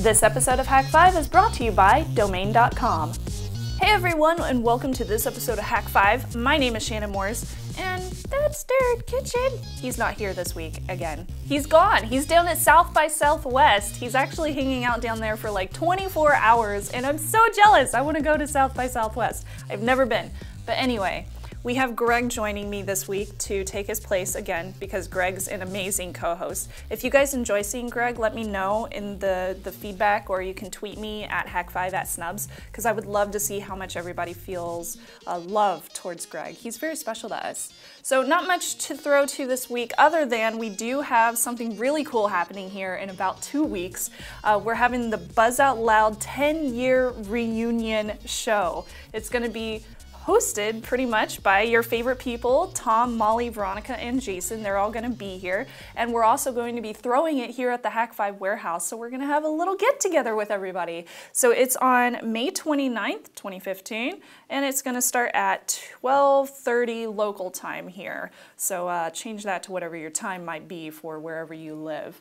This episode of Hak5 is brought to you by Domain.com. Hey everyone, and welcome to this episode of Hak5. My name is Shannon Morse, and that's Darren Kitchen. He's not here this week again. He's gone. He's down at South by Southwest. He's actually hanging out down there for like 24 hours, and I'm so jealous. I want to go to South by Southwest. I've never been. But anyway, we have Greg joining me this week to take his place again because Greg's an amazing co-host. If you guys enjoy seeing Greg, let me know in the, the feedback or you can tweet me at Hak5 at snubs because I would love to see how much everybody feels uh, love towards Greg. He's very special to us. So not much to throw to this week other than we do have something really cool happening here in about two weeks. Uh, we're having the Buzz Out Loud 10 year reunion show. It's going to be hosted pretty much by your favorite people Tom, Molly, Veronica, and Jason. They're all going to be here. And we're also going to be throwing it here at the Hak5 warehouse. So we're going to have a little get together with everybody. So it's on May 29th, 2015, and it's going to start at 12:30 local time here. So uh, change that to whatever your time might be for wherever you live.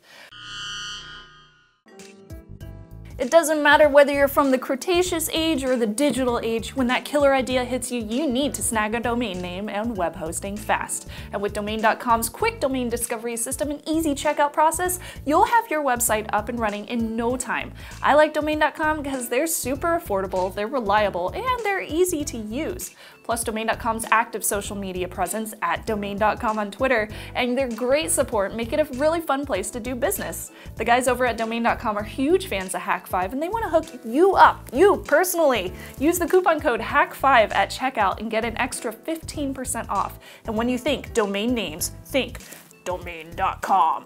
It doesn't matter whether you're from the Cretaceous age or the digital age, when that killer idea hits you, you need to snag a domain name and web hosting fast. And with Domain.com's quick domain discovery system and easy checkout process, you'll have your website up and running in no time. I like Domain.com because they're super affordable, they're reliable, and they're easy to use plus Domain.com's active social media presence at Domain.com on Twitter, and their great support make it a really fun place to do business. The guys over at Domain.com are huge fans of Hak5 and they want to hook you up, you personally. Use the coupon code HACK5 at checkout and get an extra 15% off. And when you think domain names, think Domain.com.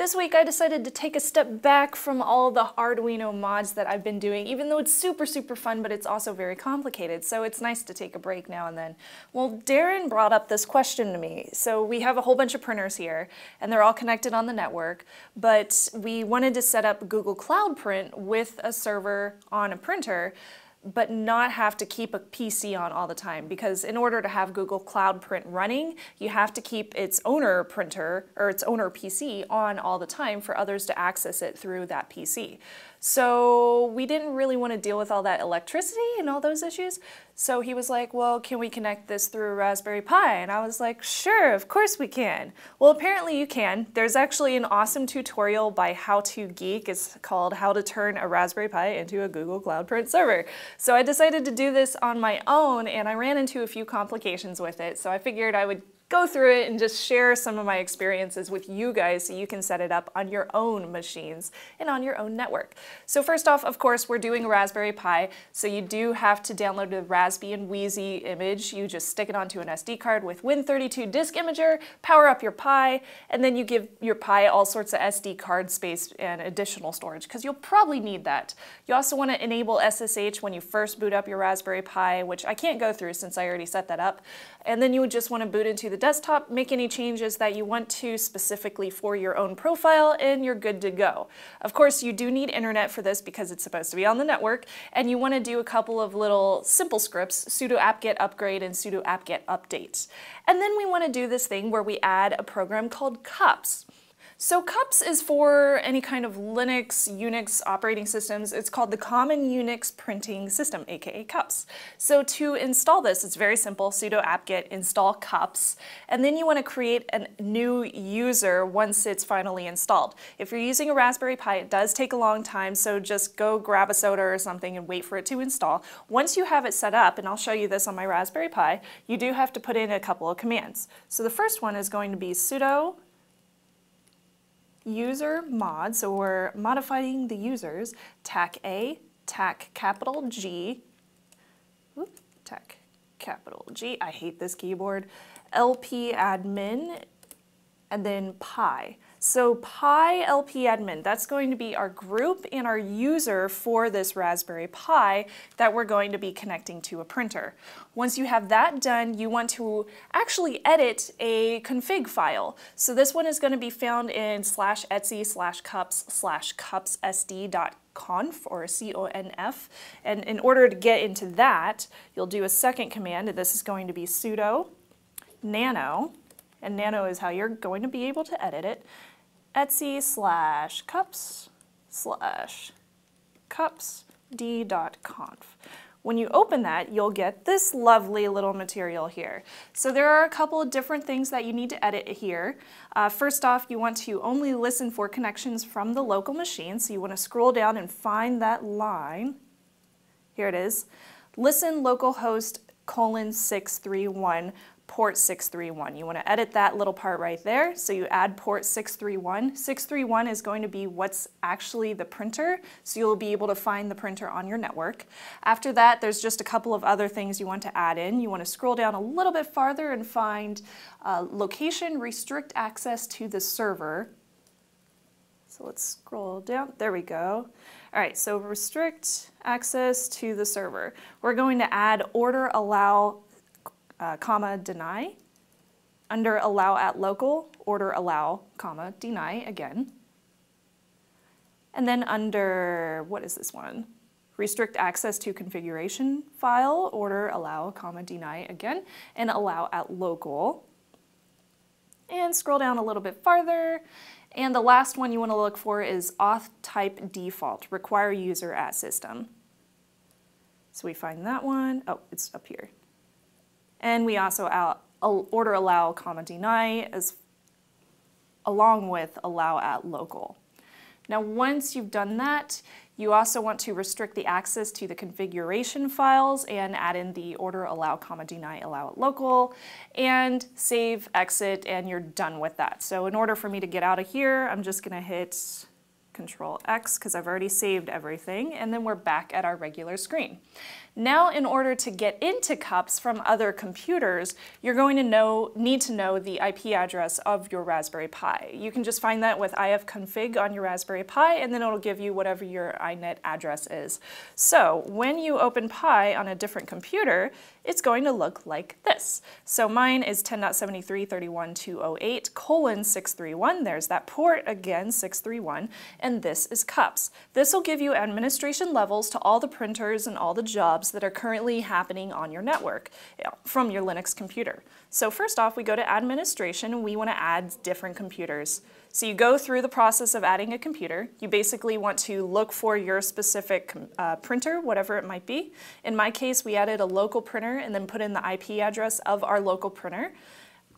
This week I decided to take a step back from all the Arduino mods that I've been doing, even though it's super, super fun, but it's also very complicated, so it's nice to take a break now and then. Well, Darren brought up this question to me. So we have a whole bunch of printers here, and they're all connected on the network, but we wanted to set up Google Cloud Print with a server on a printer, but not have to keep a PC on all the time because in order to have Google Cloud Print running, you have to keep its owner printer or its owner PC on all the time for others to access it through that PC. So we didn't really want to deal with all that electricity and all those issues. So he was like, well, can we connect this through Raspberry Pi? And I was like, sure, of course we can. Well, apparently you can. There's actually an awesome tutorial by How To Geek. It's called How to Turn a Raspberry Pi into a Google Cloud Print Server. So I decided to do this on my own and I ran into a few complications with it. So I figured I would go through it and just share some of my experiences with you guys so you can set it up on your own machines and on your own network. So first off, of course, we're doing a Raspberry Pi, so you do have to download the Raspbian Wheezy image. You just stick it onto an SD card with Win32 Disk Imager, power up your Pi, and then you give your Pi all sorts of SD card space and additional storage, because you'll probably need that. You also want to enable SSH when you first boot up your Raspberry Pi, which I can't go through since I already set that up. And then you would just want to boot into the desktop, make any changes that you want to specifically for your own profile, and you're good to go. Of course, you do need internet for this because it's supposed to be on the network, and you want to do a couple of little simple scripts, sudo apt-get upgrade and sudo apt-get update. And then we want to do this thing where we add a program called cups. So CUPS is for any kind of Linux, Unix operating systems. It's called the Common Unix Printing System, aka CUPS. So to install this, it's very simple, sudo apt-get install CUPS, and then you want to create a new user once it's finally installed. If you're using a Raspberry Pi, it does take a long time, so just go grab a soda or something and wait for it to install. Once you have it set up, and I'll show you this on my Raspberry Pi, you do have to put in a couple of commands. So the first one is going to be sudo user mod, so we're modifying the users, tac A, tac capital G, tac capital G, I hate this keyboard, LP admin, and then pi. So Pi LP admin, that's going to be our group and our user for this Raspberry Pi that we're going to be connecting to a printer. Once you have that done, you want to actually edit a config file. So this one is going to be found in slash etsy slash cups slash cupsd.conf or C-O-N-F. And in order to get into that, you'll do a second command. And This is going to be sudo nano, and nano is how you're going to be able to edit it etsy slash cups slash cups d.conf. When you open that, you'll get this lovely little material here. So there are a couple of different things that you need to edit here. Uh, first off, you want to only listen for connections from the local machine. So you want to scroll down and find that line. Here it is. Listen localhost colon 631 port 631. You want to edit that little part right there. So you add port 631. 631 is going to be what's actually the printer, so you'll be able to find the printer on your network. After that, there's just a couple of other things you want to add in. You want to scroll down a little bit farther and find uh, location restrict access to the server. So let's scroll down. There we go. All right, so restrict access to the server. We're going to add order allow uh, comma, deny. Under allow at local, order allow, comma, deny again. And then under, what is this one? Restrict access to configuration file, order allow, comma, deny again, and allow at local. And scroll down a little bit farther. And the last one you want to look for is auth type default, require user at system. So we find that one. Oh, it's up here. And we also order allow comma deny as along with allow at local. Now once you've done that, you also want to restrict the access to the configuration files and add in the order allow comma deny allow at local and save exit and you're done with that. So in order for me to get out of here, I'm just gonna hit control X because I've already saved everything and then we're back at our regular screen. Now, in order to get into cups from other computers, you're going to know, need to know the IP address of your Raspberry Pi. You can just find that with ifconfig on your Raspberry Pi, and then it'll give you whatever your iNet address is. So when you open Pi on a different computer, it's going to look like this. So mine is 10.73.31.208 colon 631. There's that port again, 631, and this is cups. This will give you administration levels to all the printers and all the jobs that are currently happening on your network from your Linux computer. So first off, we go to administration, we want to add different computers. So you go through the process of adding a computer. You basically want to look for your specific uh, printer, whatever it might be. In my case, we added a local printer and then put in the IP address of our local printer.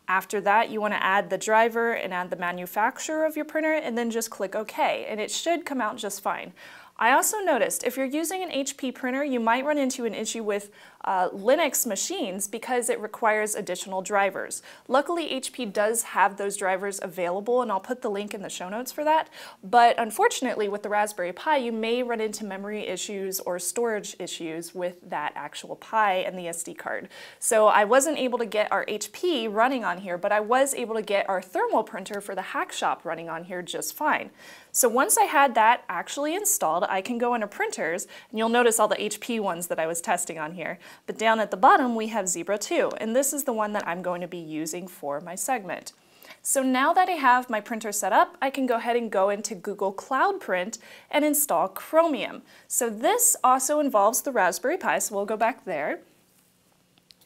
After that, you want to add the driver and add the manufacturer of your printer and then just click OK, and it should come out just fine. I also noticed if you're using an HP printer, you might run into an issue with uh, Linux machines because it requires additional drivers. Luckily, HP does have those drivers available, and I'll put the link in the show notes for that. But unfortunately, with the Raspberry Pi, you may run into memory issues or storage issues with that actual Pi and the SD card. So I wasn't able to get our HP running on here, but I was able to get our thermal printer for the HakShop running on here just fine. So once I had that actually installed, I can go into printers, and you'll notice all the HP ones that I was testing on here. But down at the bottom, we have Zebra 2, and this is the one that I'm going to be using for my segment. So now that I have my printer set up, I can go ahead and go into Google Cloud Print and install Chromium. So this also involves the Raspberry Pi, so we'll go back there.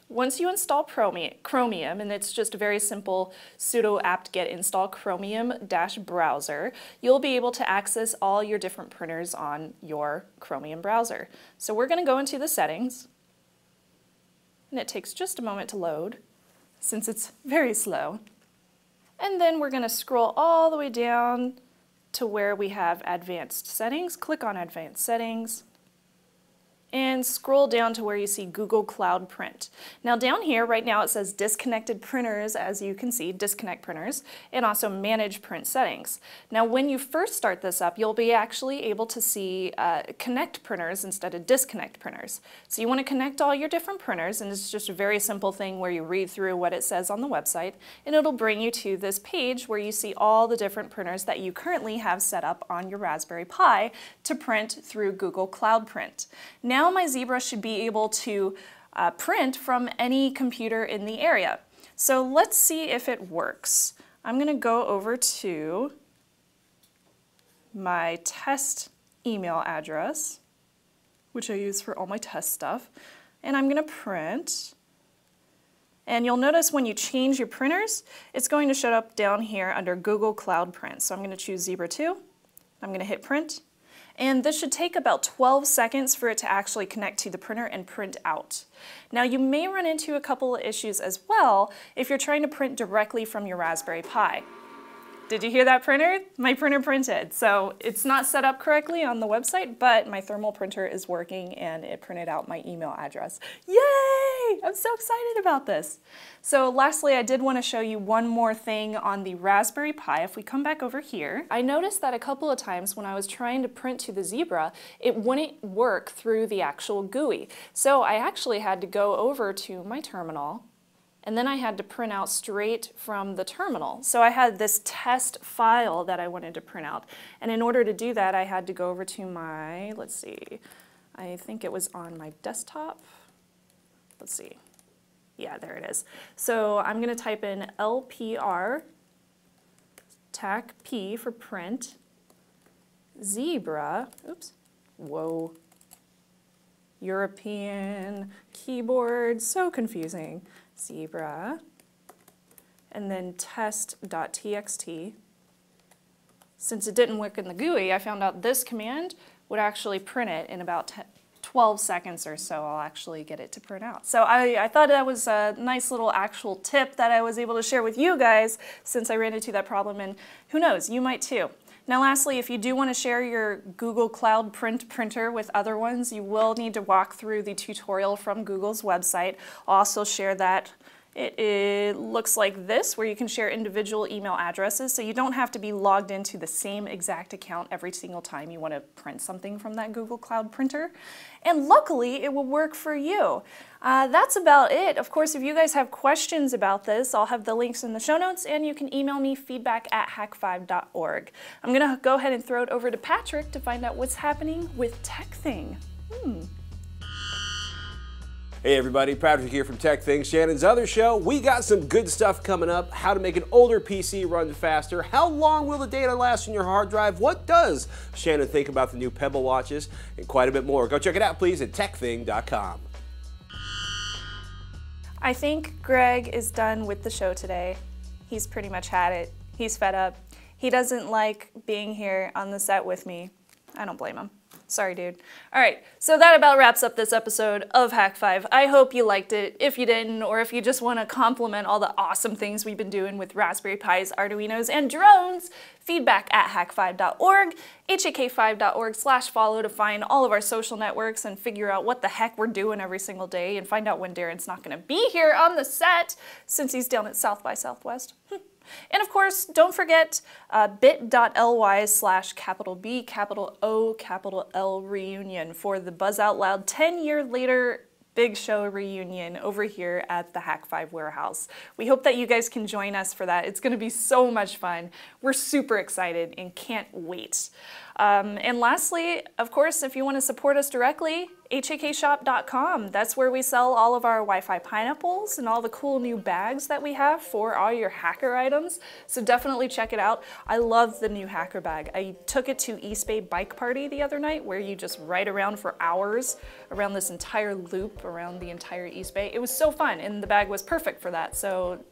Once you install Chromium, and it's just a very simple sudo apt-get install chromium-browser, you'll be able to access all your different printers on your Chromium browser. So we're going to go into the settings, and it takes just a moment to load since it's very slow. And then we're going to scroll all the way down to where we have advanced settings. Click on advanced settings and scroll down to where you see Google Cloud Print. Now down here, right now it says disconnected printers, as you can see, disconnect printers, and also manage print settings. Now when you first start this up, you'll be actually able to see uh, connect printers instead of disconnect printers. So you want to connect all your different printers, and it's just a very simple thing where you read through what it says on the website, and it'll bring you to this page where you see all the different printers that you currently have set up on your Raspberry Pi to print through Google Cloud Print. Now now my Zebra should be able to uh, print from any computer in the area. So let's see if it works. I'm going to go over to my test email address, which I use for all my test stuff, and I'm going to print. And you'll notice when you change your printers, it's going to show up down here under Google Cloud Print. So I'm going to choose Zebra 2. I'm going to hit print. And this should take about 12 seconds for it to actually connect to the printer and print out. Now you may run into a couple of issues as well if you're trying to print directly from your Raspberry Pi. Did you hear that printer? My printer printed. So it's not set up correctly on the website, but my thermal printer is working and it printed out my email address. Yay! I'm so excited about this. So lastly, I did want to show you one more thing on the Raspberry Pi. If we come back over here, I noticed that a couple of times when I was trying to print to the Zebra, it wouldn't work through the actual GUI. So I actually had to go over to my terminal and then I had to print out straight from the terminal. So I had this test file that I wanted to print out. And in order to do that, I had to go over to my, let's see, I think it was on my desktop. Let's see. Yeah, there it is. So I'm going to type in LPR, TAC P for print, zebra, oops, whoa, European keyboard, so confusing zebra, and then test.txt. Since it didn't work in the GUI, I found out this command would actually print it in about 12 seconds or so, I'll actually get it to print out. So I, I, thought that was a nice little actual tip that I was able to share with you guys since I ran into that problem, and who knows, you might too. Now lastly, if you do want to share your Google Cloud Print printer with other ones, you will need to walk through the tutorial from Google's website. I'll also share that it, it, looks like this, where you can share individual email addresses, so you don't have to be logged into the same exact account every single time you want to print something from that Google Cloud printer. And luckily, it will work for you. Uh, that's about it. Of course, if you guys have questions about this, I'll have the links in the show notes, and you can email me feedback at hak5.org. I'm going to go ahead and throw it over to Patrick to find out what's happening with TechThing. Hmm. Hey everybody, Patrick here from Tech Things, Shannon's other show. We got some good stuff coming up. How to make an older PC run faster. How long will the data last in your hard drive? What does Shannon think about the new Pebble watches? And quite a bit more. Go check it out please at techthing.com. I think Greg is done with the show today. He's pretty much had it. He's fed up. He doesn't like being here on the set with me. I don't blame him. Sorry, dude. All right, so that about wraps up this episode of Hak5. I hope you liked it. If you didn't, or if you just want to compliment all the awesome things we've been doing with Raspberry Pis, Arduinos, and drones, feedback at hak5.org, hak5.org slash follow to find all of our social networks and figure out what the heck we're doing every single day and find out when Darren's not going to be here on the set since he's down at South by Southwest. And of course, don't forget uh, bit.ly slash capital B, capital O, capital L reunion for the Buzz Out Loud 10 year later big show reunion over here at the Hak5 warehouse. We hope that you guys can join us for that. It's going to be so much fun. We're super excited and can't wait. Um, and lastly, of course, if you want to support us directly, hakshop.com. That's where we sell all of our Wi-Fi pineapples and all the cool new bags that we have for all your hacker items. So definitely check it out. I love the new hacker bag. I took it to East Bay Bike Party the other night where you just ride around for hours around this entire loop around the entire East Bay. It was so fun and the bag was perfect for that. So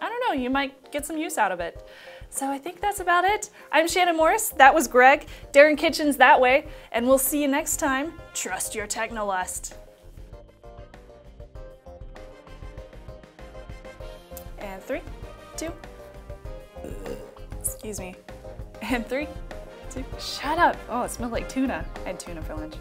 I don't know, you might get some use out of it. So I think that's about it. I'm Shannon Morse, that was Greg, Darren Kitchen's that way, and we'll see you next time. Trust your technolust. And three, two, excuse me, and three, two, shut up. Oh, it smelled like tuna. I had tuna for lunch.